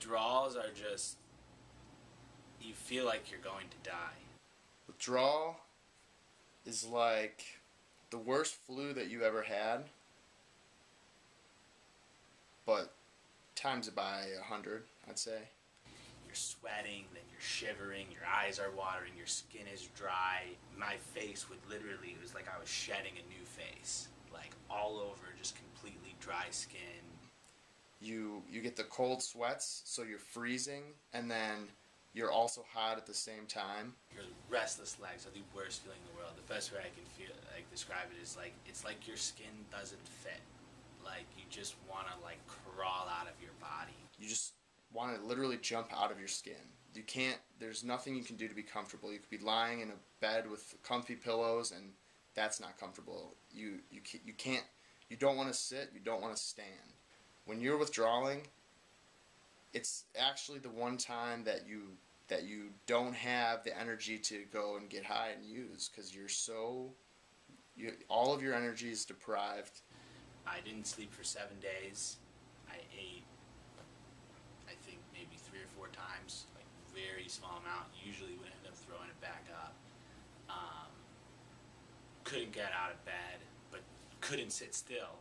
withdrawals are just you feel like you're going to die. Withdrawal is like the worst flu that you ever had, but times it by a hundred, I'd say. You're sweating, then you're shivering, your eyes are watering, your skin is dry. My face would literally, it was like I was shedding a new face. Like all over, just completely dry skin, you you get the cold sweats, so you're freezing, and then you're also hot at the same time. Your restless legs are the worst feeling in the world. The best way I can feel like describe it is like it's like your skin doesn't fit. Like you just want to like crawl out of your body. You just want to literally jump out of your skin. You can't. There's nothing you can do to be comfortable. You could be lying in a bed with comfy pillows, and that's not comfortable. You you you can't. You don't want to sit. You don't want to stand. When you're withdrawing, it's actually the one time that you that you don't have the energy to go and get high and use because you're so you all of your energy is deprived I didn't sleep for seven days. I ate, I think maybe three or four times, like very small amount. Usually would end up throwing it back up. Um, couldn't get out of bed, but couldn't sit still.